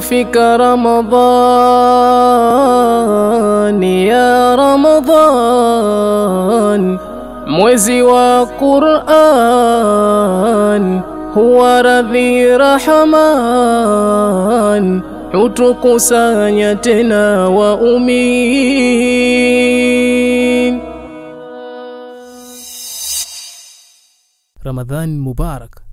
فيك رمضان يا رمضان موزي وقرآن هو رذي رحمان عتق سانيتنا وأمين رمضان مبارك